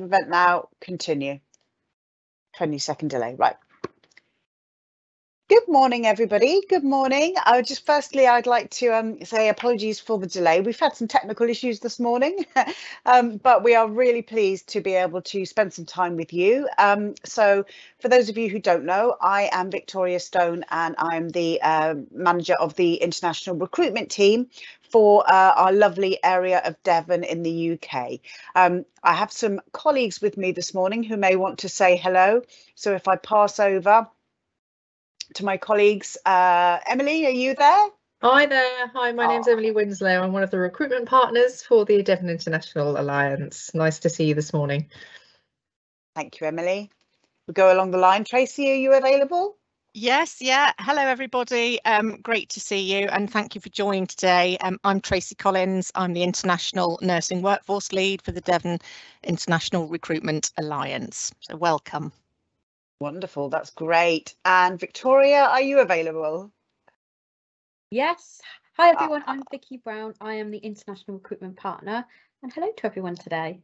event now, continue. 20 second delay, right. Good morning, everybody. Good morning. I would just firstly, I'd like to um, say apologies for the delay. We've had some technical issues this morning, um, but we are really pleased to be able to spend some time with you. Um, so for those of you who don't know, I am Victoria Stone and I'm the uh, manager of the international recruitment team for uh, our lovely area of Devon in the UK. Um, I have some colleagues with me this morning who may want to say hello. So if I pass over, to my colleagues. Uh, Emily, are you there? Hi there. Hi, my oh. name's Emily Winslow. I'm one of the recruitment partners for the Devon International Alliance. Nice to see you this morning. Thank you, Emily. We'll go along the line. Tracy, are you available? Yes, yeah. Hello, everybody. Um, great to see you and thank you for joining today. Um, I'm Tracy Collins. I'm the International Nursing Workforce Lead for the Devon International Recruitment Alliance. So welcome. Wonderful, that's great. And Victoria, are you available? Yes. Hi everyone, I'm Vicky Brown. I am the International Recruitment Partner and hello to everyone today.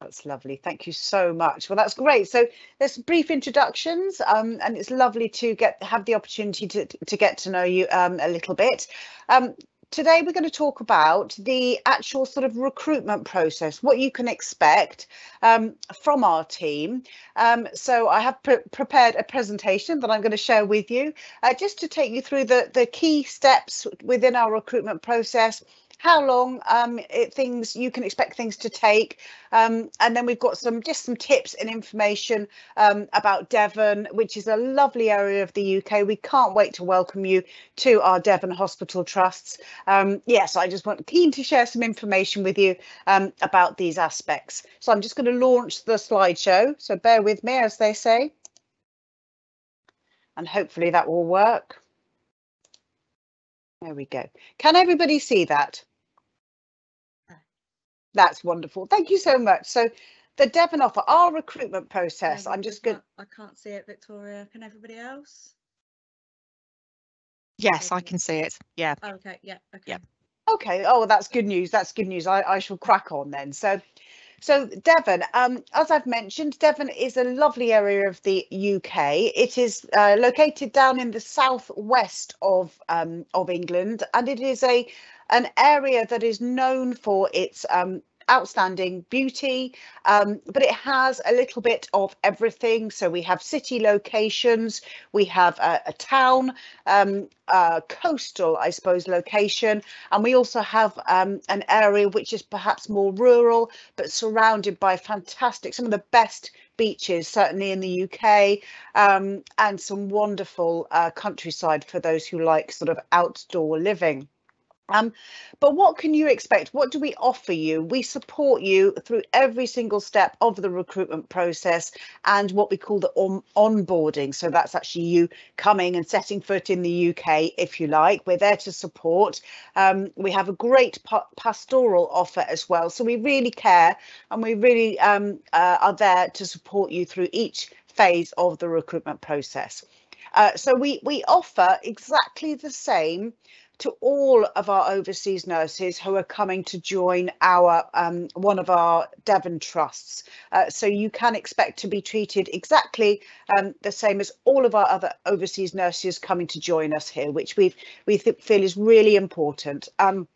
That's lovely. Thank you so much. Well, that's great. So there's brief introductions um, and it's lovely to get have the opportunity to, to get to know you um, a little bit. Um, today we're going to talk about the actual sort of recruitment process, what you can expect um, from our team. Um, so I have pre prepared a presentation that I'm going to share with you uh, just to take you through the, the key steps within our recruitment process, how long um, it, things you can expect things to take. Um, and then we've got some just some tips and information um, about Devon, which is a lovely area of the UK. We can't wait to welcome you to our Devon Hospital Trusts. Um, yes, I just want keen to share some information with you um, about these aspects. So I'm just going to launch the slideshow. So bear with me, as they say. And hopefully that will work. There we go. Can everybody see that? That's wonderful. Thank you so much. So the Devon offer, our recruitment process, I'm just good. I can't see it, Victoria. Can everybody else? Yes, I can see it. Yeah. Oh, okay. Yeah. Okay. Yeah. Okay. Oh, that's good news. That's good news. I, I shall crack on then. So, so Devon, um, as I've mentioned, Devon is a lovely area of the UK. It is uh, located down in the southwest of um, of England, and it is a an area that is known for its um, outstanding beauty, um, but it has a little bit of everything. So we have city locations, we have a, a town, um, a coastal, I suppose, location, and we also have um, an area which is perhaps more rural, but surrounded by fantastic, some of the best beaches, certainly in the UK, um, and some wonderful uh, countryside for those who like sort of outdoor living. Um, but what can you expect? What do we offer you? We support you through every single step of the recruitment process and what we call the on onboarding. So that's actually you coming and setting foot in the UK, if you like. We're there to support. Um, we have a great pa pastoral offer as well. So we really care and we really um, uh, are there to support you through each phase of the recruitment process. Uh, so we we offer exactly the same to all of our overseas nurses who are coming to join our um, one of our Devon trusts. Uh, so you can expect to be treated exactly um, the same as all of our other overseas nurses coming to join us here, which we we feel is really important. Um,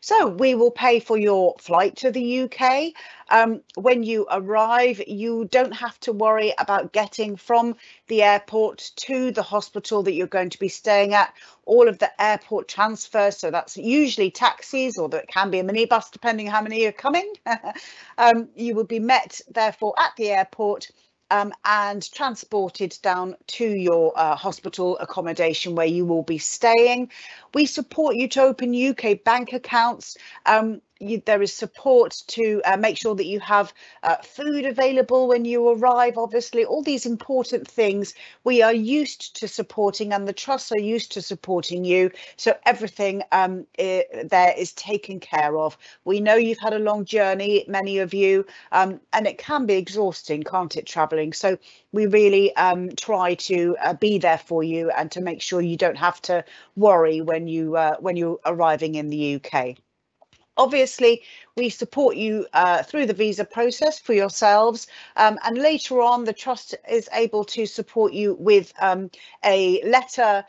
so we will pay for your flight to the UK. Um, when you arrive, you don't have to worry about getting from the airport to the hospital that you're going to be staying at. All of the airport transfers, so that's usually taxis or that can be a minibus, depending how many are coming. um, you will be met, therefore, at the airport um, and transported down to your uh, hospital accommodation where you will be staying. We support you to open UK bank accounts. Um, you, there is support to uh, make sure that you have uh, food available when you arrive. Obviously, all these important things we are used to supporting, and the trusts are used to supporting you. So everything um, there is taken care of. We know you've had a long journey, many of you, um, and it can be exhausting, can't it, travelling? So we really um, try to uh, be there for you and to make sure you don't have to worry when you uh, when you're arriving in the UK. Obviously, we support you uh, through the visa process for yourselves, um, and later on, the Trust is able to support you with um, a letter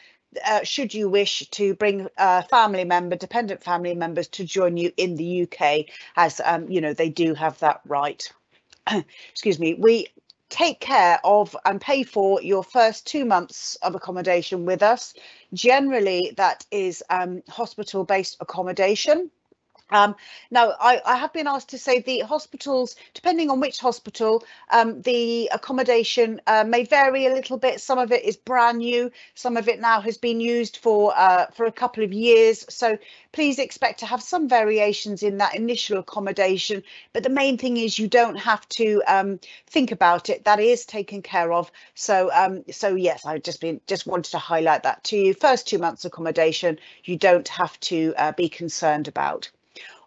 uh, should you wish to bring a family member, dependent family members to join you in the UK, as um, you know, they do have that right. Excuse me. We take care of and pay for your first two months of accommodation with us. Generally, that is um, hospital based accommodation. Um, now, I, I, have been asked to say the hospitals, depending on which hospital, um, the accommodation uh, may vary a little bit. Some of it is brand new. Some of it now has been used for uh, for a couple of years. So please expect to have some variations in that initial accommodation. But the main thing is you don't have to um, think about it. That is taken care of. So um, so yes, I just been just wanted to highlight that to you. First two months accommodation, you don't have to uh, be concerned about.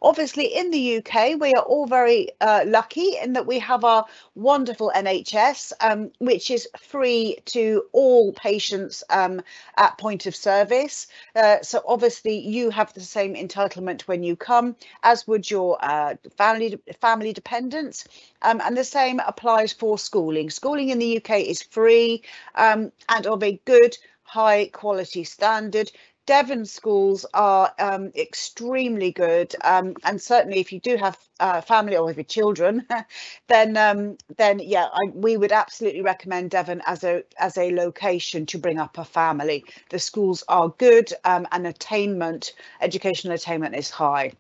Obviously, in the UK, we are all very uh, lucky in that we have our wonderful NHS, um, which is free to all patients um, at point of service. Uh, so obviously, you have the same entitlement when you come, as would your uh, family family dependents. Um, and the same applies for schooling. Schooling in the UK is free um, and of a good high quality standard. Devon schools are um, extremely good, um, and certainly if you do have uh, family or if your children, then um, then yeah, I, we would absolutely recommend Devon as a as a location to bring up a family. The schools are good, um, and attainment, educational attainment is high.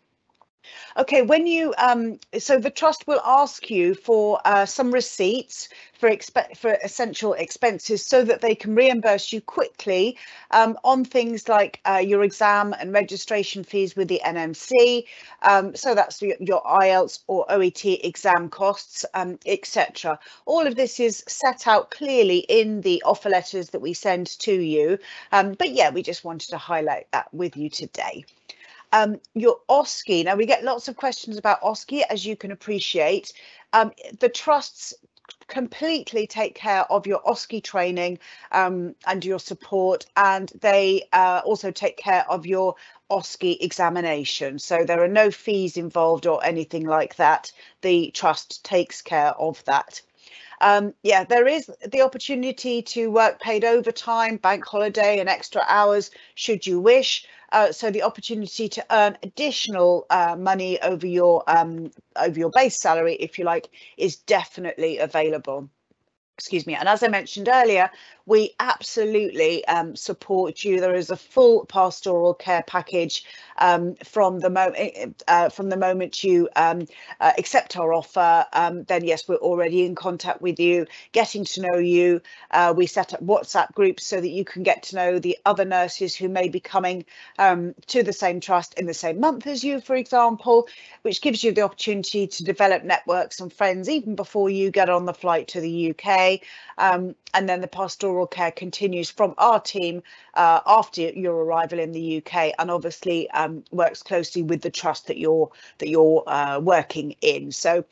Okay, when you um, so the trust will ask you for uh, some receipts for expe for essential expenses so that they can reimburse you quickly um, on things like uh, your exam and registration fees with the NMC. Um, so that's your, your, IELTS or OET exam costs, um, etc. All of this is set out clearly in the offer letters that we send to you. Um, but yeah, we just wanted to highlight that with you today. Um, your OSCE, now we get lots of questions about OSCE, as you can appreciate. Um, the trusts completely take care of your OSCE training um, and your support, and they uh, also take care of your OSCE examination. So there are no fees involved or anything like that. The trust takes care of that. Um, yeah, there is the opportunity to work paid overtime, bank holiday and extra hours should you wish. Uh, so the opportunity to earn additional uh, money over your um, over your base salary, if you like, is definitely available excuse me. And as I mentioned earlier, we absolutely um, support you. There is a full pastoral care package um, from the moment uh, from the moment you um, uh, accept our offer. Um, then yes, we're already in contact with you, getting to know you. Uh, we set up WhatsApp groups so that you can get to know the other nurses who may be coming um, to the same trust in the same month as you, for example, which gives you the opportunity to develop networks and friends even before you get on the flight to the UK. Um, and then the pastoral care continues from our team uh, after your arrival in the UK, and obviously um, works closely with the trust that you're that you're uh, working in. So.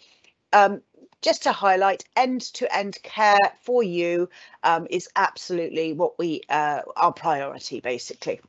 Um, just to highlight, end-to-end -end care for you um, is absolutely what we uh, our priority, basically.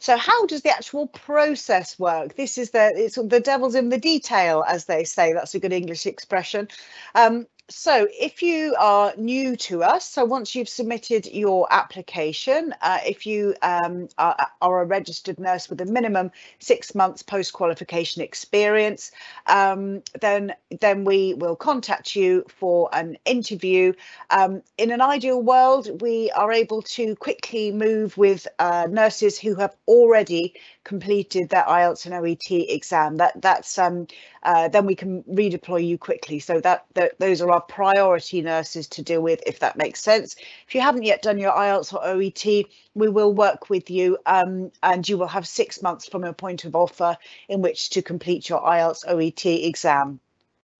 So how does the actual process work? This is the it's the devil's in the detail, as they say. That's a good English expression. Um, so if you are new to us, so once you've submitted your application, uh, if you um, are, are, a registered nurse with a minimum six months post-qualification experience, um, then, then we will contact you for an interview. Um, in an ideal world, we are able to quickly move with uh, nurses who have already completed their IELTS and OET exam. That that's um, uh, then we can redeploy you quickly. So that, that those are our priority nurses to deal with, if that makes sense. If you haven't yet done your IELTS or OET, we will work with you um, and you will have six months from a point of offer in which to complete your IELTS OET exam.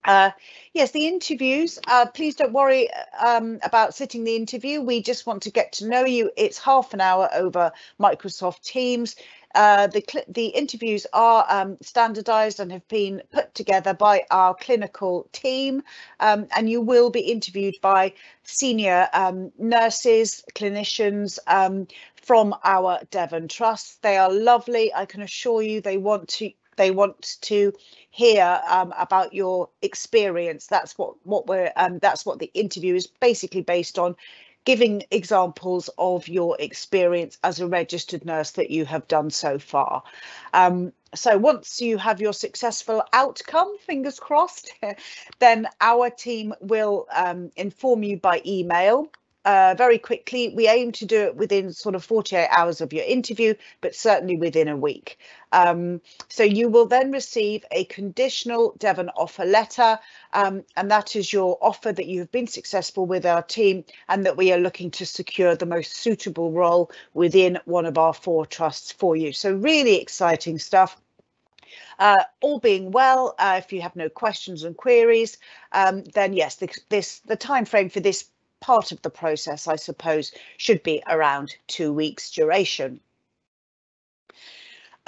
Uh, yes, the interviews, uh, please don't worry um, about sitting the interview. We just want to get to know you. It's half an hour over Microsoft Teams. Uh, the, the interviews are um, standardised and have been put together by our clinical team um, and you will be interviewed by senior um, nurses, clinicians um, from our Devon Trust. They are lovely. I can assure you they want to They want to hear um, about your experience. That's what what we're um, that's what the interview is basically based on giving examples of your experience as a registered nurse that you have done so far. Um, so once you have your successful outcome, fingers crossed, then our team will um, inform you by email uh, very quickly. We aim to do it within sort of 48 hours of your interview, but certainly within a week. Um, so you will then receive a conditional Devon offer letter, um, and that is your offer that you have been successful with our team and that we are looking to secure the most suitable role within one of our four trusts for you. So really exciting stuff. Uh, all being well, uh, if you have no questions and queries, um, then yes, this, this the time frame for this part of the process, I suppose, should be around two weeks duration.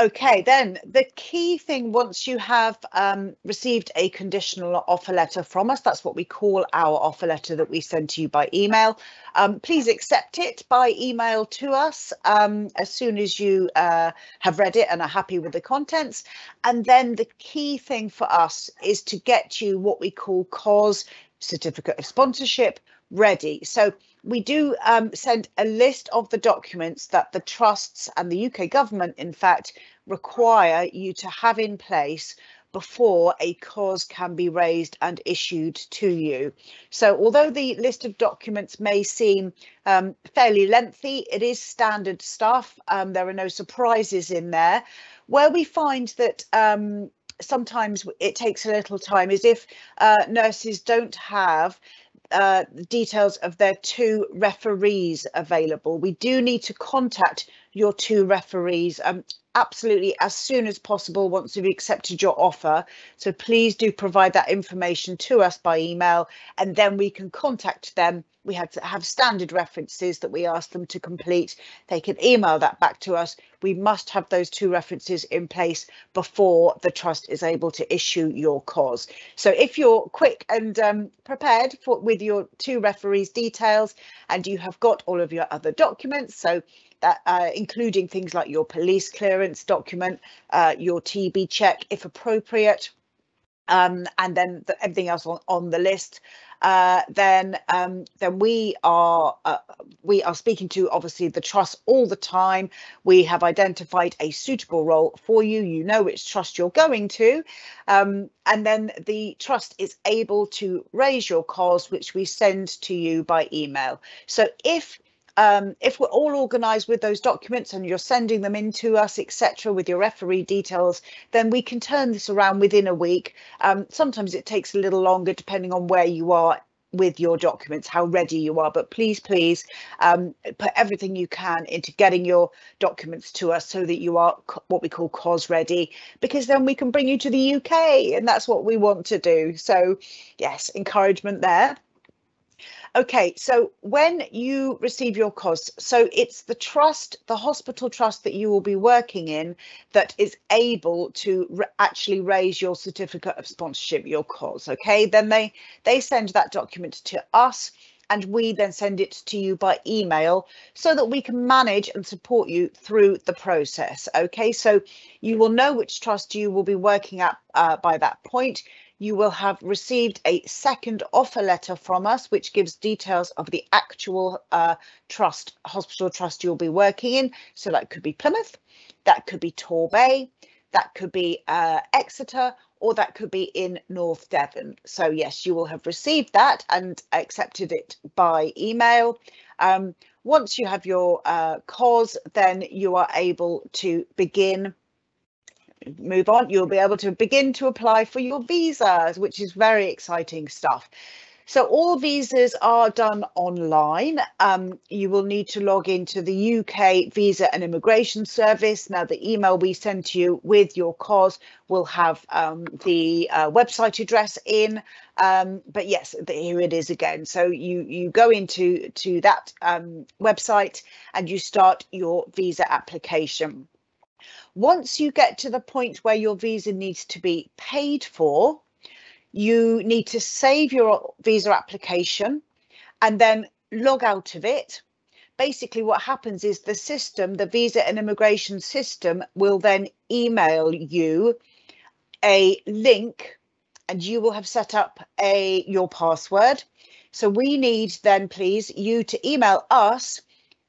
Okay, then the key thing once you have um, received a conditional offer letter from us, that's what we call our offer letter that we send to you by email. Um, please accept it by email to us um, as soon as you uh, have read it and are happy with the contents. And then the key thing for us is to get you what we call COS certificate of sponsorship ready. So we do um, send a list of the documents that the trusts and the UK government, in fact, require you to have in place before a COS can be raised and issued to you. So although the list of documents may seem um, fairly lengthy, it is standard stuff. Um, there are no surprises in there. Where we find that um, sometimes it takes a little time is if uh, nurses don't have uh, details of their two referees available. We do need to contact your two referees um, absolutely as soon as possible once you've accepted your offer. So please do provide that information to us by email and then we can contact them. We have to have standard references that we ask them to complete. They can email that back to us. We must have those two references in place before the trust is able to issue your COS. So if you're quick and um, prepared for with your two referees details and you have got all of your other documents, so that uh, including things like your police clearance document, uh, your TB check if appropriate, um, and then the, everything else on, on the list. Uh, then um, then we are uh, we are speaking to obviously the trust all the time. We have identified a suitable role for you. You know which trust you're going to, um, and then the trust is able to raise your COS, which we send to you by email. So if um, if we're all organised with those documents and you're sending them in to us, etc., with your referee details, then we can turn this around within a week. Um, sometimes it takes a little longer depending on where you are with your documents, how ready you are. But please, please um, put everything you can into getting your documents to us so that you are what we call COS ready, because then we can bring you to the UK and that's what we want to do. So yes, encouragement there. Okay, so when you receive your COS, so it's the trust, the hospital trust that you will be working in that is able to actually raise your certificate of sponsorship, your COS. Okay, then they they send that document to us and we then send it to you by email so that we can manage and support you through the process. Okay, so you will know which trust you will be working at uh, by that point you will have received a second offer letter from us, which gives details of the actual uh, trust, hospital trust you'll be working in. So that could be Plymouth, that could be Torbay, that could be uh, Exeter, or that could be in North Devon. So yes, you will have received that and accepted it by email. Um, once you have your uh, COS, then you are able to begin move on, you'll be able to begin to apply for your visas, which is very exciting stuff. So all visas are done online. Um, you will need to log into the UK Visa and Immigration Service. Now, the email we send to you with your COS will have um, the uh, website address in. Um, but yes, the, here it is again. So you you go into to that um, website and you start your visa application. Once you get to the point where your visa needs to be paid for, you need to save your visa application and then log out of it. Basically, what happens is the system, the visa and immigration system, will then email you a link and you will have set up a your password. So we need then please you to email us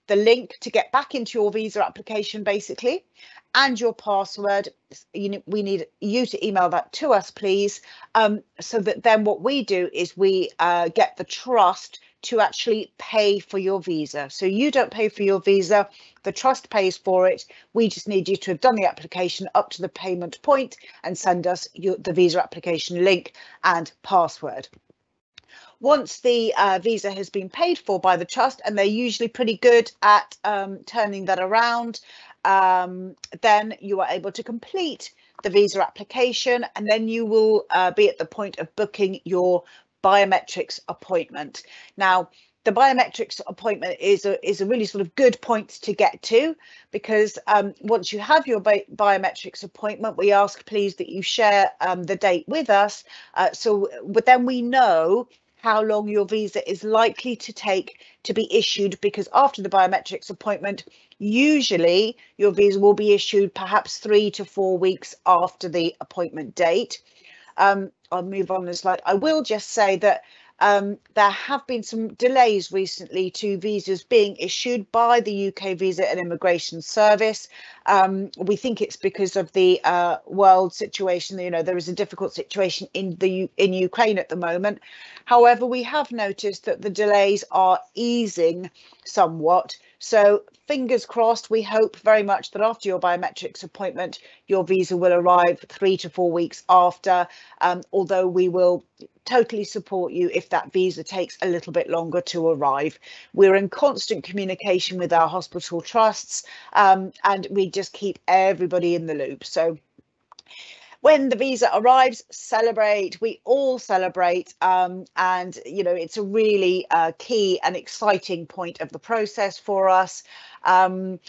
the link to get back into your visa application basically and your password. You know, we need you to email that to us, please, um, so that then what we do is we uh, get the trust to actually pay for your visa. So you don't pay for your visa, the trust pays for it. We just need you to have done the application up to the payment point and send us your, the visa application link and password. Once the uh, visa has been paid for by the trust, and they're usually pretty good at um, turning that around, um, then you are able to complete the visa application and then you will uh, be at the point of booking your biometrics appointment. Now, the biometrics appointment is a is a really sort of good point to get to because um, once you have your bi biometrics appointment, we ask please that you share um, the date with us. Uh, so then we know how long your visa is likely to take to be issued because after the biometrics appointment, usually your visa will be issued perhaps three to four weeks after the appointment date. Um, I'll move on the slide. I will just say that um, there have been some delays recently to visas being issued by the UK Visa and Immigration Service. Um, we think it's because of the uh, world situation. You know, there is a difficult situation in the in Ukraine at the moment. However, we have noticed that the delays are easing somewhat. So fingers crossed, we hope very much that after your biometrics appointment, your visa will arrive three to four weeks after, um, although we will totally support you if that visa takes a little bit longer to arrive. We're in constant communication with our hospital trusts um, and we just keep everybody in the loop. So when the visa arrives, celebrate. We all celebrate. Um, and, you know, it's a really uh, key and exciting point of the process for us. Um,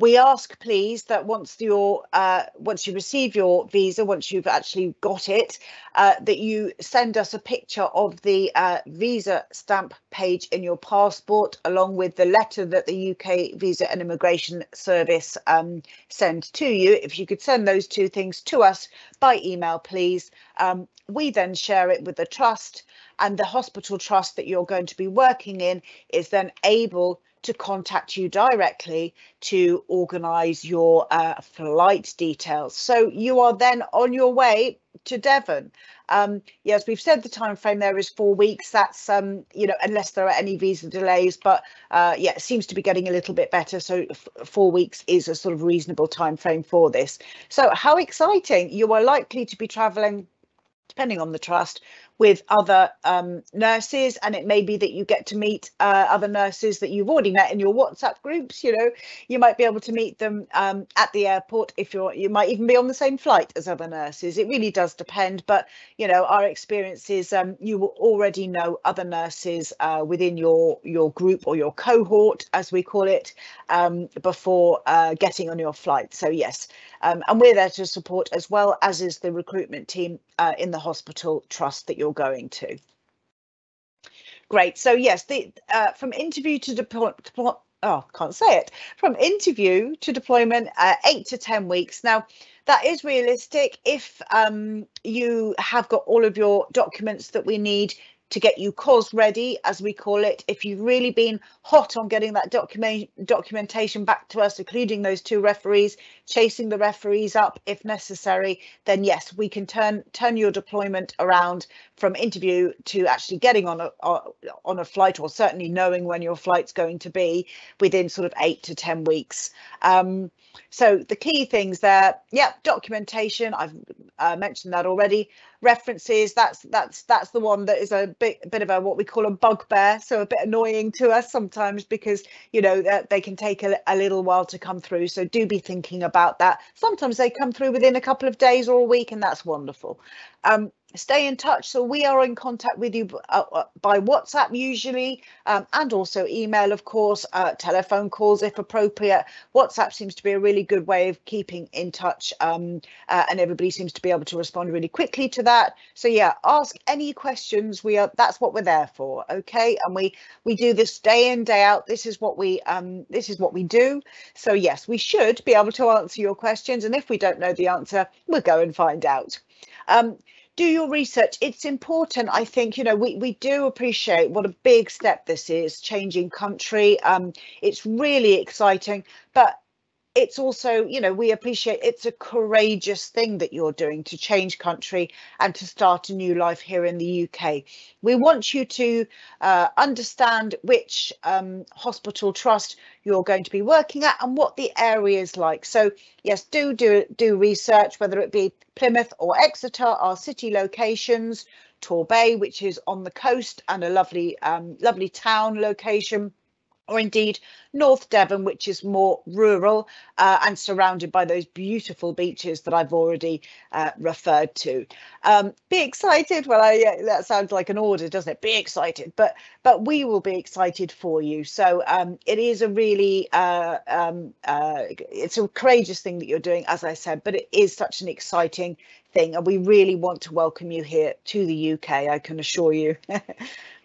we ask please that once your uh, once you receive your visa once you've actually got it uh, that you send us a picture of the uh, visa stamp page in your passport along with the letter that the UK Visa and Immigration Service um, send to you. If you could send those two things to us by email please um, we then share it with the trust and the hospital trust that you're going to be working in is then able to contact you directly to organise your uh, flight details. So you are then on your way to Devon. Um, yes, we've said the time frame there is four weeks. That's um, you know, unless there are any visa delays, but uh, yeah, it seems to be getting a little bit better. So four weeks is a sort of reasonable time frame for this. So how exciting! You are likely to be travelling depending on the trust, with other um, nurses and it may be that you get to meet uh, other nurses that you've already met in your WhatsApp groups you know. You might be able to meet them um, at the airport if you're you might even be on the same flight as other nurses. It really does depend but you know our experience is um, you will already know other nurses uh, within your your group or your cohort as we call it um, before uh, getting on your flight. So yes um, and we're there to support as well as is the recruitment team uh, in the hospital trust that you're going to. Great. So yes, the uh, from interview to deployment. deploy oh, can't say it. From interview to deployment, uh, eight to 10 weeks. Now, that is realistic if um, you have got all of your documents that we need to get you COS ready, as we call it. If you've really been hot on getting that document documentation back to us, including those two referees, chasing the referees up if necessary, then yes, we can turn turn your deployment around from interview to actually getting on a on a flight, or certainly knowing when your flight's going to be within sort of eight to ten weeks. Um, so the key things there, yeah, documentation. I've uh, mentioned that already references that's that's that's the one that is a bit bit of a what we call a bugbear so a bit annoying to us sometimes because you know they can take a, a little while to come through so do be thinking about that. Sometimes they come through within a couple of days or a week and that's wonderful. Um, stay in touch. So we are in contact with you uh, uh, by WhatsApp usually, um, and also email, of course, uh, telephone calls if appropriate. WhatsApp seems to be a really good way of keeping in touch, um, uh, and everybody seems to be able to respond really quickly to that. So yeah, ask any questions. We are that's what we're there for. Okay, and we we do this day in day out. This is what we um this is what we do. So yes, we should be able to answer your questions, and if we don't know the answer, we'll go and find out. Um, do your research. It's important. I think, you know, we, we do appreciate what a big step this is, changing country. Um, it's really exciting, but it's also, you know, we appreciate it's a courageous thing that you're doing to change country and to start a new life here in the UK. We want you to uh, understand which um, hospital trust you're going to be working at and what the area is like. So yes, do do do research, whether it be Plymouth or Exeter, our city locations, Torbay, which is on the coast and a lovely um, lovely town location or indeed North Devon, which is more rural uh, and surrounded by those beautiful beaches that I've already uh, referred to. Um, be excited. Well, I, yeah, that sounds like an order, doesn't it? Be excited, but but we will be excited for you. So um, it is a really uh, um, uh, it's a courageous thing that you're doing, as I said, but it is such an exciting thing, and we really want to welcome you here to the UK. I can assure you.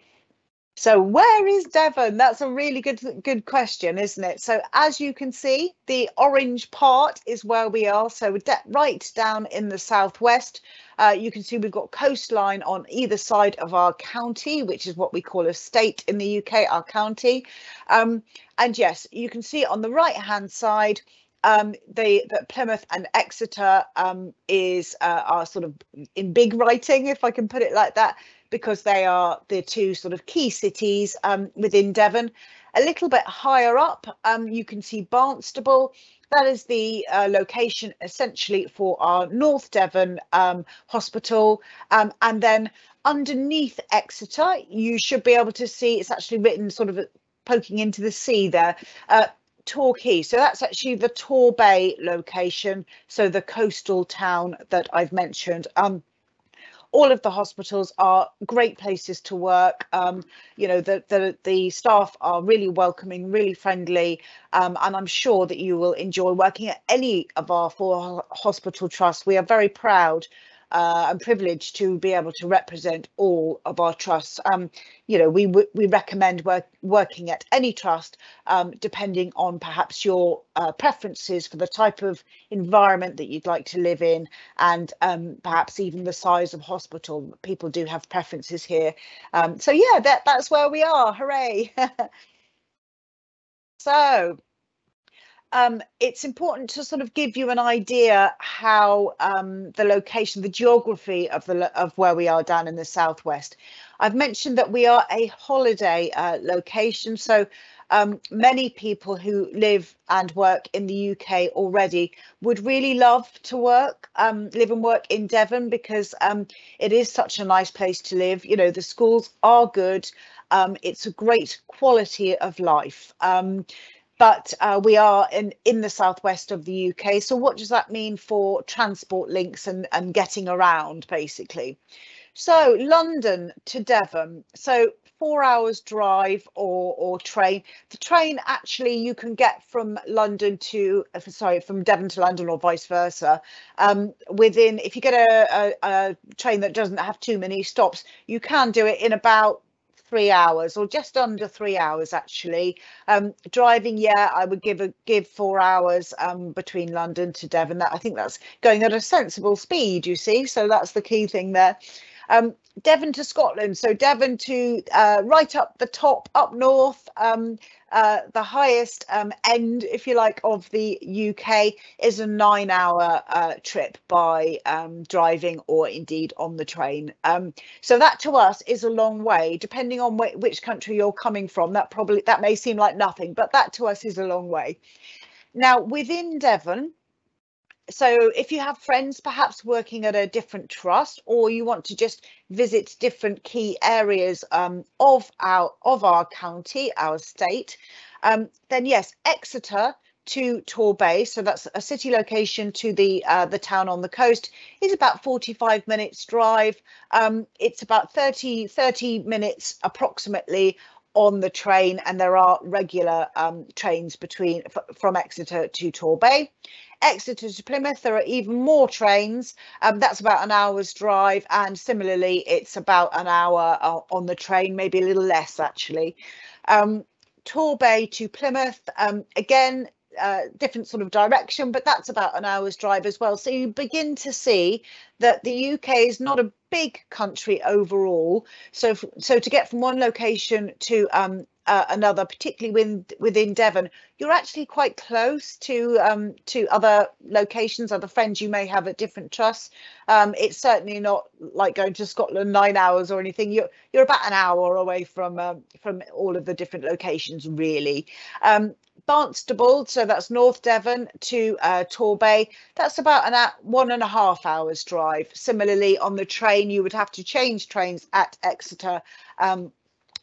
So where is Devon? That's a really good good question, isn't it? So as you can see, the orange part is where we are. So right down in the southwest, uh, you can see we've got coastline on either side of our county, which is what we call a state in the UK, our county. Um, and yes, you can see on the right hand side, um, the, the, Plymouth and Exeter um, is uh, are sort of in big writing, if I can put it like that because they are the two sort of key cities um, within Devon. A little bit higher up, um, you can see Barnstaple. That is the uh, location essentially for our North Devon um, hospital. Um, and then underneath Exeter, you should be able to see it's actually written sort of poking into the sea there. Uh, Torquay. So that's actually the Torbay location. So the coastal town that I've mentioned. Um, all of the hospitals are great places to work. Um, you know, the, the, the staff are really welcoming, really friendly, um, and I'm sure that you will enjoy working at any of our four hospital trusts. We are very proud uh, and privileged to be able to represent all of our trusts. Um, you know, we we recommend work, working at any trust, um, depending on perhaps your uh, preferences for the type of environment that you'd like to live in, and um, perhaps even the size of hospital. People do have preferences here. Um, so yeah, that that's where we are. Hooray! so um, it's important to sort of give you an idea how um, the location, the geography of the of where we are down in the southwest. I've mentioned that we are a holiday uh, location, so um, many people who live and work in the UK already would really love to work, um, live and work in Devon because um, it is such a nice place to live. You know, the schools are good. Um, it's a great quality of life. But uh, we are in, in the southwest of the UK. So what does that mean for transport links and, and getting around, basically? So London to Devon. So four hours drive or or train. The train actually you can get from London to uh, sorry from Devon to London or vice versa. Um, within if you get a, a, a train that doesn't have too many stops, you can do it in about three hours or just under three hours actually. Um, driving yeah i would give a give four hours um, between london to devon. That i think that's going at a sensible speed you see so that's the key thing there um, Devon to Scotland, so Devon to uh, right up the top, up north, um, uh, the highest um, end, if you like, of the UK is a nine hour uh, trip by um, driving or indeed on the train. Um, so that to us is a long way, depending on wh which country you're coming from. That probably that may seem like nothing, but that to us is a long way. Now within Devon, so if you have friends perhaps working at a different trust or you want to just visit different key areas um, of our of our county our state um, then yes exeter to torbay so that's a city location to the uh, the town on the coast is about 45 minutes drive um, it's about 30 30 minutes approximately on the train and there are regular um, trains between from Exeter to Torbay. Exeter to Plymouth, there are even more trains. Um, that's about an hour's drive, and similarly, it's about an hour uh, on the train, maybe a little less actually. Um, Torbay to Plymouth, um, again, uh, different sort of direction, but that's about an hour's drive as well. So you begin to see that the UK is not a big country overall. So so to get from one location to um, uh, another, particularly within within Devon, you're actually quite close to um, to other locations, other friends you may have at different trusts. Um, it's certainly not like going to Scotland nine hours or anything. You're you're about an hour away from um, from all of the different locations, really. Barnstaple, so that's North Devon to uh, Torbay. That's about an hour, one and a half hours drive. Similarly, on the train, you would have to change trains at Exeter. Um,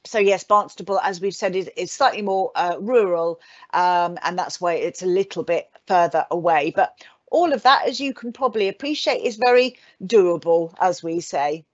so yes, Barnstaple, as we've said, is, is slightly more uh, rural, um, and that's why it's a little bit further away. But all of that, as you can probably appreciate, is very doable, as we say.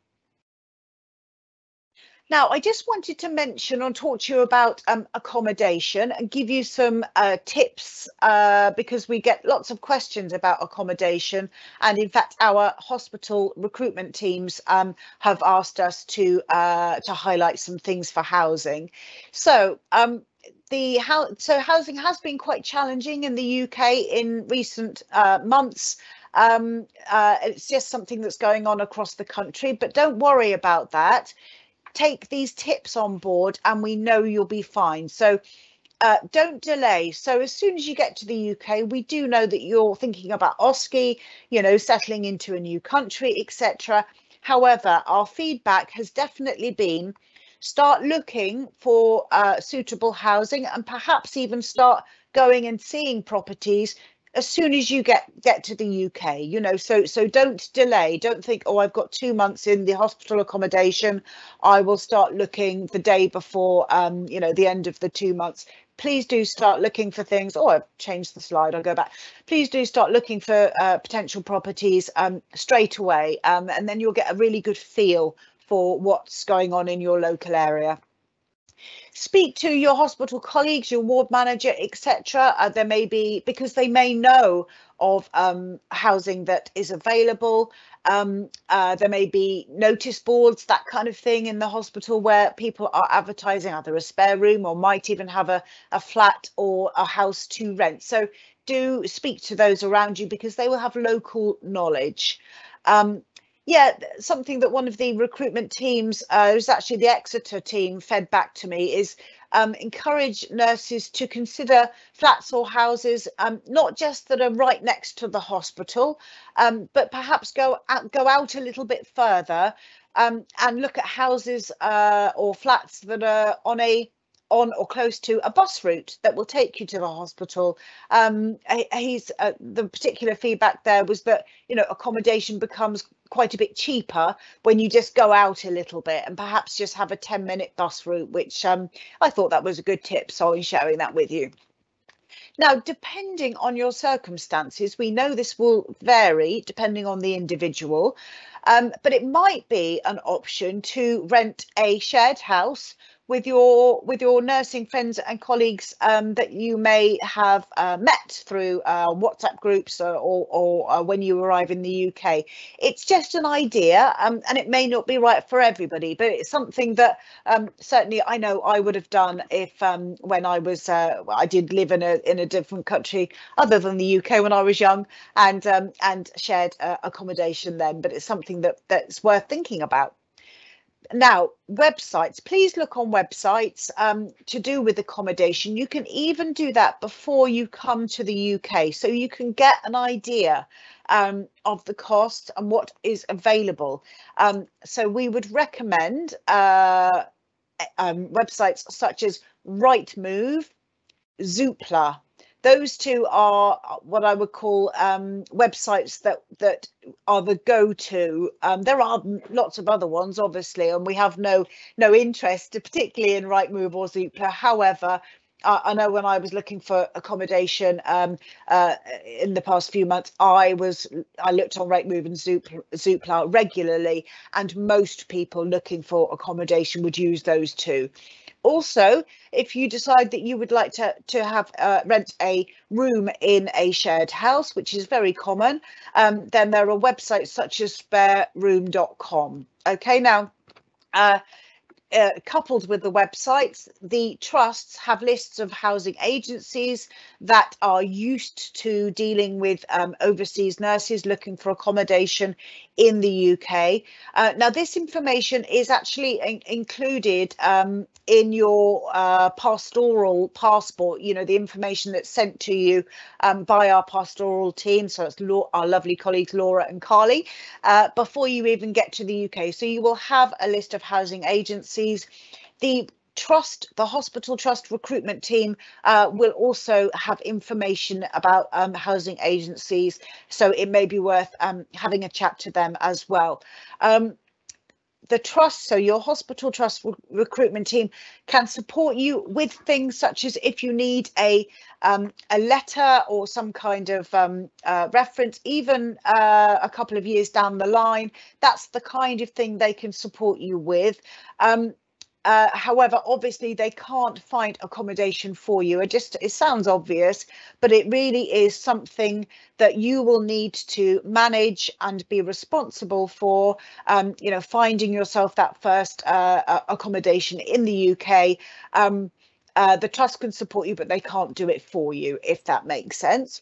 Now, I just wanted to mention or talk to you about um, accommodation and give you some uh, tips uh, because we get lots of questions about accommodation. And in fact, our hospital recruitment teams um, have asked us to uh, to highlight some things for housing. So um, the so housing has been quite challenging in the UK in recent uh, months. Um, uh, it's just something that's going on across the country, but don't worry about that take these tips on board and we know you'll be fine. So uh, don't delay. So as soon as you get to the UK, we do know that you're thinking about OSCE, you know, settling into a new country, etc. However, our feedback has definitely been start looking for uh, suitable housing and perhaps even start going and seeing properties as soon as you get get to the UK, you know, so so don't delay. Don't think, oh, I've got two months in the hospital accommodation. I will start looking the day before, um, you know, the end of the two months. Please do start looking for things. Oh, I've changed the slide. I'll go back. Please do start looking for uh, potential properties um, straight away, um, and then you'll get a really good feel for what's going on in your local area speak to your hospital colleagues, your ward manager, etc. Uh, there may be because they may know of um, housing that is available. Um, uh, there may be notice boards, that kind of thing in the hospital where people are advertising either a spare room or might even have a, a flat or a house to rent. So do speak to those around you because they will have local knowledge. Um, yeah, something that one of the recruitment teams, uh, it was actually the Exeter team, fed back to me is um, encourage nurses to consider flats or houses, um, not just that are right next to the hospital, um, but perhaps go out, go out a little bit further um, and look at houses uh, or flats that are on a on or close to a bus route that will take you to the hospital. Um, he's uh, the particular feedback there was that you know accommodation becomes quite a bit cheaper when you just go out a little bit and perhaps just have a 10 minute bus route, which um, I thought that was a good tip. So I'm sharing that with you. Now, depending on your circumstances, we know this will vary depending on the individual, um, but it might be an option to rent a shared house with your with your nursing friends and colleagues um, that you may have uh, met through uh, WhatsApp groups or, or, or uh, when you arrive in the UK. It's just an idea, um, and it may not be right for everybody, but it's something that um, certainly I know I would have done if um, when I was uh, I did live in a in a different country other than the UK when I was young and um, and shared uh, accommodation then. But it's something that that's worth thinking about now websites please look on websites um, to do with accommodation. You can even do that before you come to the uk so you can get an idea um, of the cost and what is available. Um, so we would recommend uh, um, websites such as rightmove zoopla those two are what I would call um, websites that that are the go-to. Um, there are lots of other ones, obviously, and we have no no interest, particularly in Rightmove or Zoopla. However, I, know when I was looking for accommodation um, uh, in the past few months, I was I looked on Rightmove and Zoopla, Zoopla regularly, and most people looking for accommodation would use those two. Also, if you decide that you would like to, to have uh, rent a room in a shared house, which is very common, um, then there are websites such as spareroom.com. Okay, now, uh, uh, coupled with the websites, the trusts have lists of housing agencies that are used to dealing with um, overseas nurses looking for accommodation in the UK. Uh, now, this information is actually in included um, in your uh, pastoral passport, you know, the information that's sent to you um, by our pastoral team. So it's our lovely colleagues, Laura and Carly, uh, before you even get to the UK. So you will have a list of housing agencies. The trust the hospital trust recruitment team uh, will also have information about um, housing agencies. So it may be worth um, having a chat to them as well. Um, the trust so your hospital trust re recruitment team can support you with things such as if you need a um, a letter or some kind of um, uh, reference even uh, a couple of years down the line that's the kind of thing they can support you with. Um, uh, however, obviously they can't find accommodation for you. It just it sounds obvious, but it really is something that you will need to manage and be responsible for. Um, you know, finding yourself that first uh, accommodation in the UK. Um, uh, the trust can support you, but they can't do it for you, if that makes sense.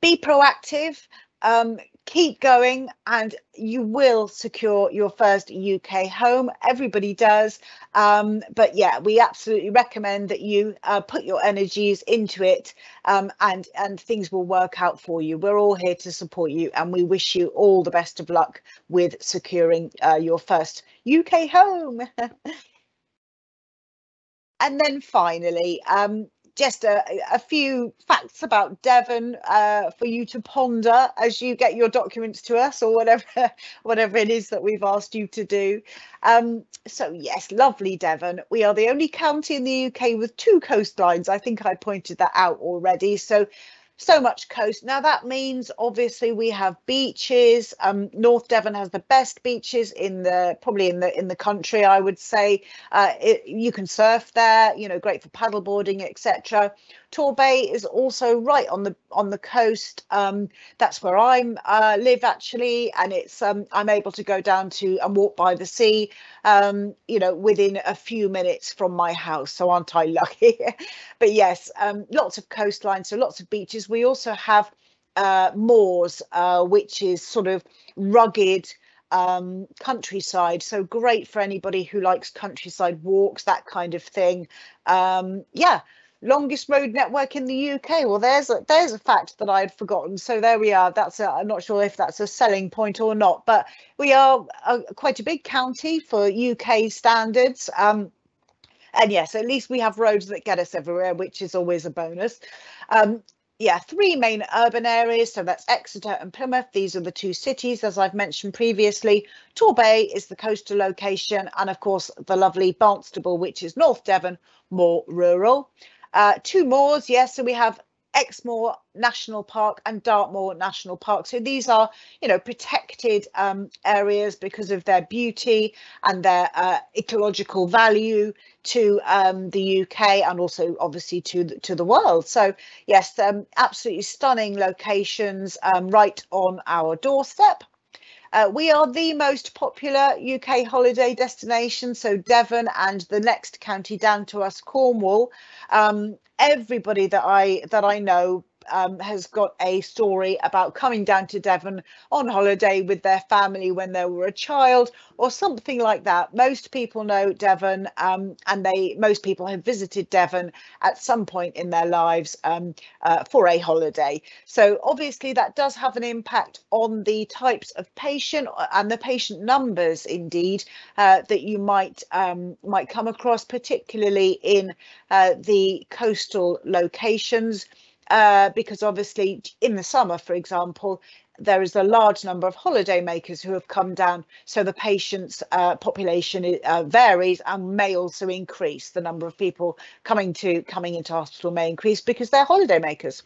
Be proactive. Um, keep going and you will secure your first UK home. Everybody does. Um, but yeah, we absolutely recommend that you uh, put your energies into it um, and, and things will work out for you. We're all here to support you and we wish you all the best of luck with securing uh, your first UK home. and then finally, um, just a, a few facts about Devon uh, for you to ponder as you get your documents to us or whatever whatever it is that we've asked you to do. Um, so yes, lovely Devon. We are the only county in the UK with two coastlines. I think I pointed that out already. So so much coast. Now that means obviously we have beaches. Um, North Devon has the best beaches in the probably in the in the country. I would say uh, it, you can surf there. You know, great for paddleboarding, etc. Torbay is also right on the on the coast. Um, that's where I'm uh, live actually, and it's um, I'm able to go down to and walk by the sea. Um, you know, within a few minutes from my house. So aren't I lucky? but yes, um, lots of coastline, so lots of beaches. We also have uh, moors, uh, which is sort of rugged um, countryside. So great for anybody who likes countryside walks, that kind of thing. Um, yeah, longest road network in the UK. Well, there's a, there's a fact that I had forgotten. So there we are. That's i I'm not sure if that's a selling point or not, but we are a, quite a big county for UK standards. Um, and yes, at least we have roads that get us everywhere, which is always a bonus. Um, yeah, three main urban areas. So that's Exeter and Plymouth. These are the two cities, as I've mentioned previously. Torbay is the coastal location, and of course, the lovely Barnstaple, which is North Devon, more rural. Uh, two moors, yes. So we have Exmoor National Park and Dartmoor National Park. So these are, you know, protected um, areas because of their beauty and their uh, ecological value to um, the UK and also obviously to the, to the world. So yes, um, absolutely stunning locations um, right on our doorstep. Uh, we are the most popular UK holiday destination, so Devon and the next county down to us, Cornwall. Um, everybody that I that I know um, has got a story about coming down to Devon on holiday with their family when they were a child or something like that. Most people know Devon um, and they most people have visited Devon at some point in their lives um, uh, for a holiday. So obviously that does have an impact on the types of patient uh, and the patient numbers indeed uh, that you might um, might come across, particularly in uh, the coastal locations uh, because obviously in the summer, for example, there is a large number of holiday makers who have come down, so the patients' uh, population uh, varies and may also increase. The number of people coming to coming into hospital may increase because they're holiday makers.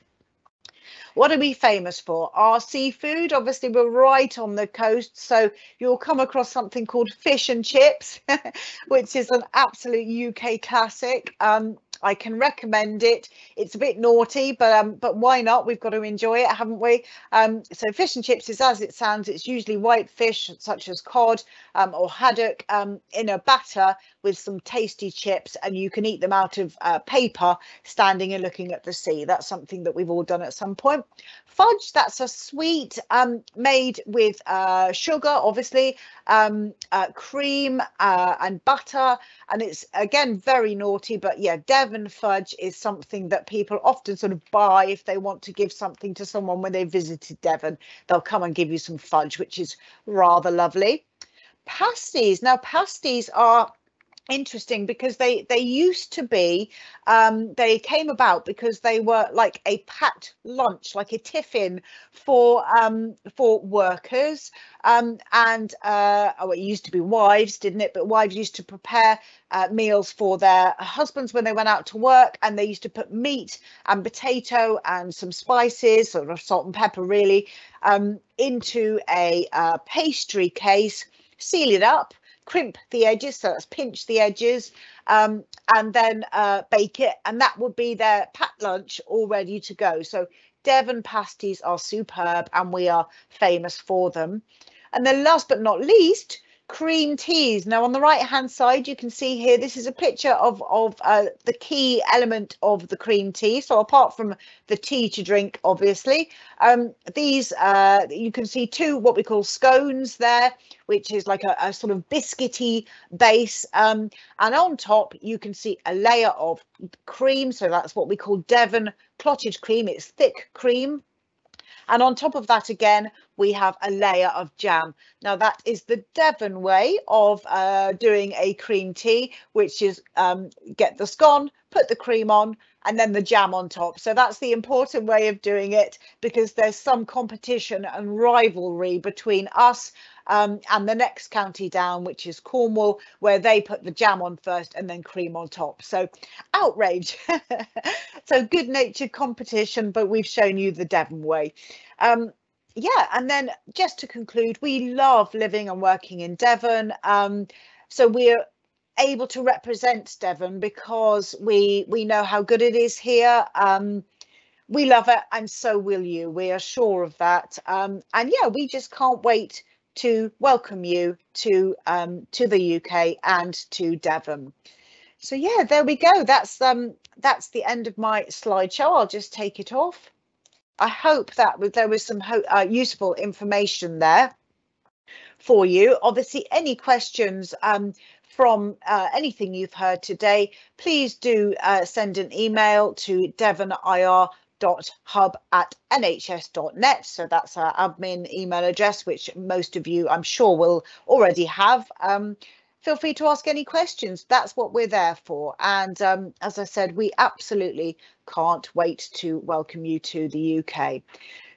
What are we famous for? Our seafood. Obviously, we're right on the coast, so you'll come across something called fish and chips, which is an absolute UK classic. Um, I can recommend it. It's a bit naughty, but um, but why not? We've got to enjoy it, haven't we? Um, so fish and chips is as it sounds. It's usually white fish such as cod um, or haddock um, in a batter with some tasty chips, and you can eat them out of uh, paper, standing and looking at the sea. That's something that we've all done at some point. Fudge, that's a sweet um, made with uh, sugar, obviously, um, uh, cream uh, and butter, and it's again very naughty. But yeah, Devon fudge is something that people often sort of buy if they want to give something to someone when they visited Devon. They'll come and give you some fudge, which is rather lovely. Pasties. Now, pasties are interesting because they they used to be um they came about because they were like a packed lunch like a tiffin for um for workers. Um and uh oh it used to be wives didn't it? But wives used to prepare uh, meals for their husbands when they went out to work and they used to put meat and potato and some spices sort of salt and pepper really um into a uh, pastry case seal it up crimp the edges, so that's pinch the edges, um, and then uh, bake it, and that would be their packed lunch all ready to go. So Devon pasties are superb, and we are famous for them. And then last but not least, cream teas. Now on the right hand side, you can see here, this is a picture of, of uh, the key element of the cream tea. So apart from the tea to drink, obviously, um, these, uh, you can see two, what we call scones there, which is like a, a sort of biscuity base. Um, and on top, you can see a layer of cream. So that's what we call Devon clotted cream. It's thick cream and on top of that, again, we have a layer of jam. Now that is the Devon way of uh, doing a cream tea, which is um, get the scone, put the cream on, and then the jam on top. So that's the important way of doing it because there's some competition and rivalry between us um, and the next county down, which is Cornwall, where they put the jam on first and then cream on top. So outrage. so good natured competition, but we've shown you the Devon way. Um, yeah, and then just to conclude, we love living and working in Devon. Um, so we're able to represent Devon because we we know how good it is here. Um, we love it, and so will you. We are sure of that. Um, and yeah, we just can't wait to welcome you to um, to the UK and to Devon. So yeah, there we go. That's um that's the end of my slideshow. I'll just take it off. I hope that there was some uh, useful information there for you. Obviously, any questions um, from uh, anything you've heard today, please do uh, send an email to devonir.hub at nhs.net. So that's our admin email address, which most of you, I'm sure, will already have. Um, feel free to ask any questions. That's what we're there for. And um, as I said, we absolutely can't wait to welcome you to the UK.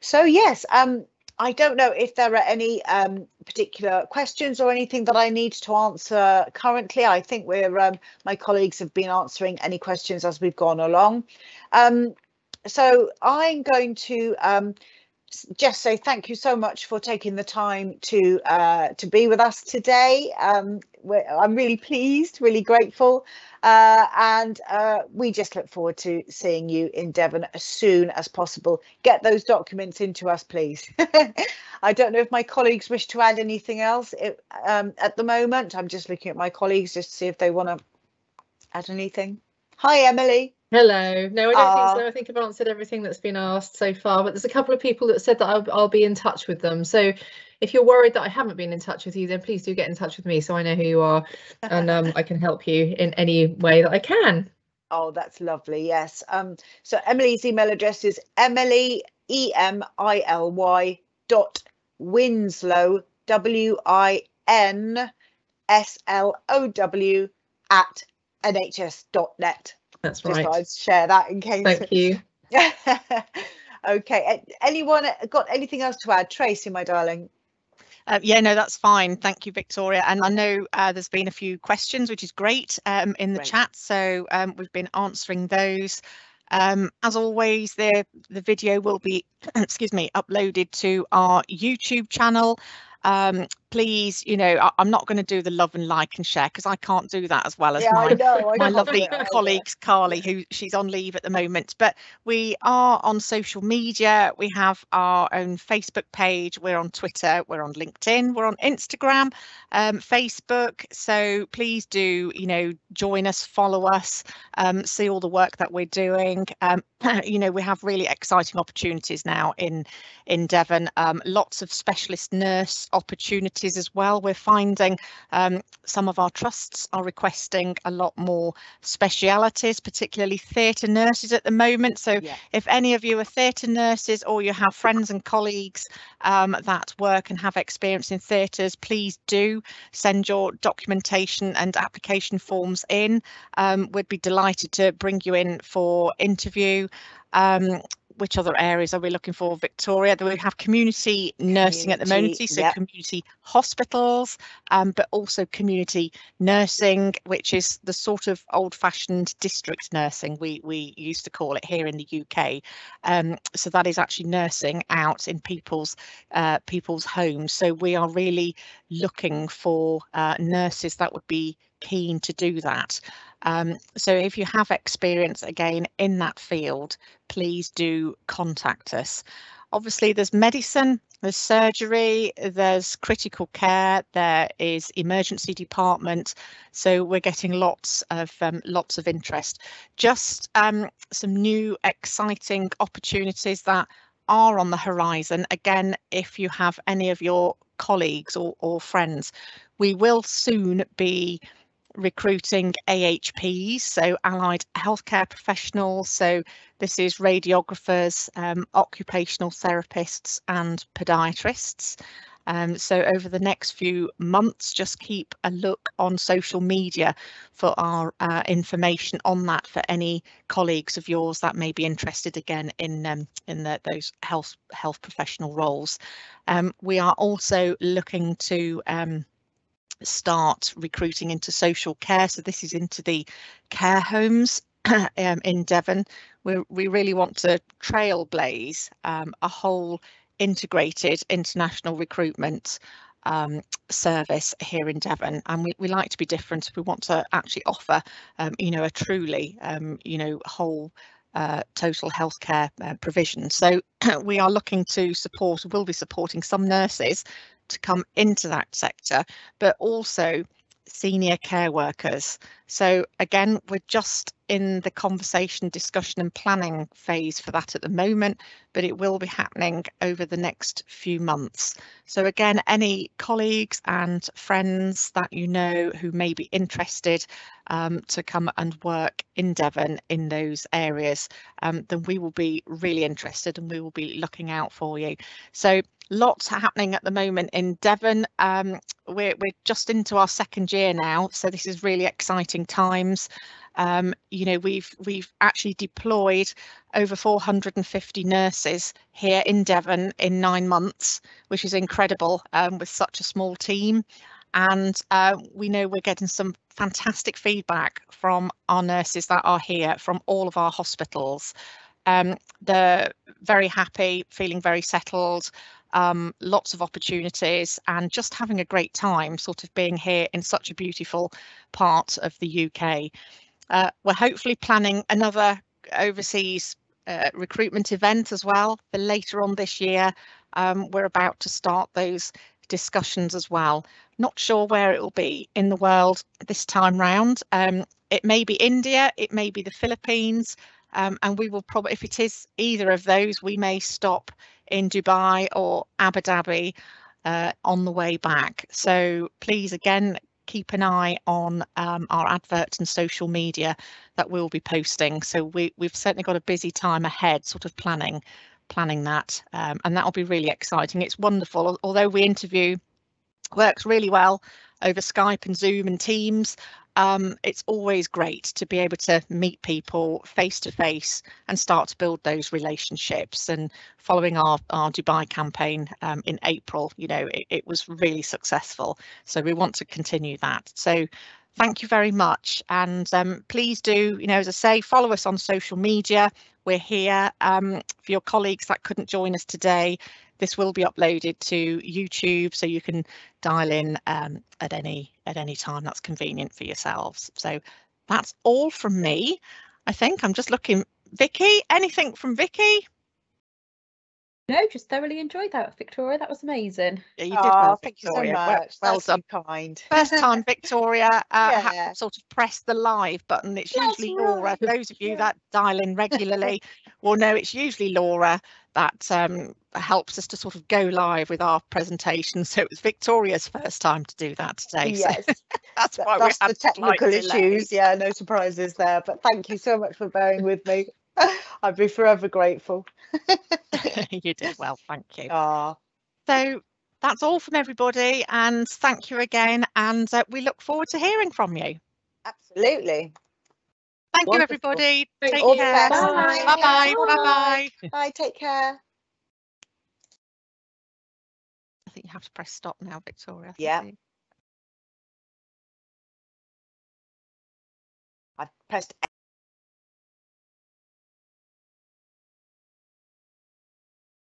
So yes, um, I don't know if there are any um, particular questions or anything that I need to answer currently. I think we're um, my colleagues have been answering any questions as we've gone along. Um, so I'm going to um, just say thank you so much for taking the time to uh, to be with us today. Um, I'm really pleased, really grateful, uh, and uh, we just look forward to seeing you in Devon as soon as possible. Get those documents into us, please. I don't know if my colleagues wish to add anything else it, um, at the moment. I'm just looking at my colleagues just to see if they want to add anything. Hi, Emily. Hello. No, I don't uh, think so. I think I've answered everything that's been asked so far, but there's a couple of people that said that I'll, I'll, be in touch with them. So if you're worried that I haven't been in touch with you, then please do get in touch with me so I know who you are and um, I can help you in any way that I can. Oh, that's lovely. Yes. Um, so Emily's email address is Emily, E-M-I-L-Y dot Winslow, W-I-N S-L-O-W at nhs.net. That's right. Just I'd share that in case. Thank you. okay. Anyone got anything else to add? Tracy, my darling. Uh, yeah, no, that's fine. Thank you, Victoria. And I know uh, there's been a few questions, which is great um, in the great. chat. So um, we've been answering those. Um, as always, the, the video will be, excuse me, uploaded to our YouTube channel. Please, you know, I, am not going to do the love and like and share because I can't do that as well as yeah, my, I know, I my lovely colleagues, Carly, who she's on leave at the moment. But we are on social media. We have our own Facebook page. We're on Twitter. We're on LinkedIn. We're on Instagram, um, Facebook. So please do, you know, join us, follow us, um, see all the work that we're doing. Um, you know, we have really exciting opportunities now in in Devon. Um, lots of specialist nurse opportunities as well. We're finding um, some of our trusts are requesting a lot more specialities, particularly theatre nurses at the moment. So Yeah. if any of you are theatre nurses or you have friends and colleagues um, that work and have experience in theatres, please do send your documentation and application forms in. Um, we'd be delighted to bring you in for interview. Um, which other areas are we looking for, Victoria? We have community nursing at the moment, so yep. community hospitals, um, but also community nursing, which is the sort of old-fashioned district nursing we we used to call it here in the UK. Um, so that is actually nursing out in people's uh, people's homes. So we are really looking for uh, nurses that would be keen to do that. Um, so if you have experience again in that field, please do contact us. Obviously, there's medicine, there's surgery, there's critical care, there is emergency department. So we're getting lots of um, lots of interest. Just um, some new exciting opportunities that are on the horizon. Again, if you have any of your colleagues or, or friends, we will soon be recruiting AHPs, so allied healthcare professionals. So this is radiographers, um, occupational therapists and podiatrists. Um, so over the next few months, just keep a look on social media for our uh, information on that for any colleagues of yours that may be interested again in um, in the, those health health professional roles. Um, we are also looking to um, start recruiting into social care. So this is into the care homes um, in Devon. We, we really want to trailblaze um, a whole integrated international recruitment um, service here in Devon and we, we like to be different. We want to actually offer, um, you know, a truly, um, you know, whole uh, total healthcare uh, provision. So we are looking to support, will be supporting some nurses to come into that sector, but also senior care workers. So again, we're just in the conversation, discussion and planning phase for that at the moment, but it will be happening over the next few months. So again, any colleagues and friends that you know who may be interested um, to come and work in Devon in those areas, um, then we will be really interested and we will be looking out for you. So lots happening at the moment in Devon. Um, we're, we're just into our second year now, so this is really exciting times. Um, you know, we've we've actually deployed over 450 nurses here in Devon in nine months, which is incredible um, with such a small team. And uh, we know we're getting some fantastic feedback from our nurses that are here from all of our hospitals. Um, they're very happy, feeling very settled, um, lots of opportunities and just having a great time sort of being here in such a beautiful part of the UK. Uh, we're hopefully planning another overseas uh, recruitment event as well for later on this year. Um, we're about to start those discussions as well. Not sure where it will be in the world this time round. Um, it may be India, it may be the Philippines, um, and we will probably, if it is either of those, we may stop in Dubai or Abu Dhabi uh, on the way back. So please, again, keep an eye on um, our adverts and social media that we'll be posting. So we, we've certainly got a busy time ahead, sort of planning planning that, um, and that will be really exciting. It's wonderful, although we interview works really well over Skype and Zoom and Teams. Um, it's always great to be able to meet people face to face and start to build those relationships. And following our, our Dubai campaign um, in April, you know, it, it was really successful. So we want to continue that. So thank you very much. And um, please do, you know, as I say, follow us on social media. We're here um, for your colleagues that couldn't join us today. This will be uploaded to YouTube, so you can dial in um, at any at any time that's convenient for yourselves. So that's all from me. I think I'm just looking. Vicky, anything from Vicky? No, just thoroughly enjoyed that, Victoria. That was amazing. Yeah, you did Oh, well, thank you so much. Well, well done. so kind. First time, Victoria. Uh, Yeah. sort of press the live button. It's That's usually Laura. Those of you yeah. that dial in regularly will know it's usually Laura that um, helps us to sort of go live with our presentation. So it was Victoria's first time to do that today. So Yes, that's why that's we the had slight technical delay. issues. Yeah, no surprises there. But thank you so much for bearing with me. I'd be forever grateful. you did well, thank you. Ah, So that's all from everybody, and thank you again. And uh, we look forward to hearing from you. absolutely. Thank Wonderful. you, everybody. Take All the care. best. Bye. Bye bye. Bye. Bye bye. Bye. Take care. I think you have to press stop now, Victoria. Yeah. I've pressed